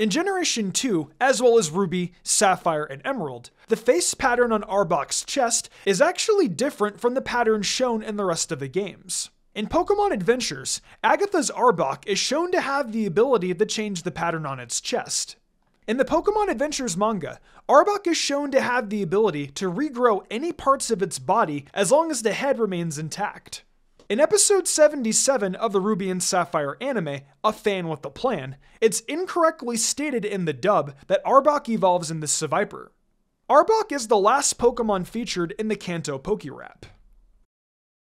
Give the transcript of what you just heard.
In Generation 2, as well as Ruby, Sapphire, and Emerald, the face pattern on Arbok's chest is actually different from the pattern shown in the rest of the games. In Pokemon Adventures, Agatha's Arbok is shown to have the ability to change the pattern on its chest. In the Pokemon Adventures manga, Arbok is shown to have the ability to regrow any parts of its body as long as the head remains intact. In episode 77 of the Ruby and Sapphire anime, A Fan with a Plan, it's incorrectly stated in the dub that Arbok evolves into Seviper. Arbok is the last Pokemon featured in the Kanto Pokerap.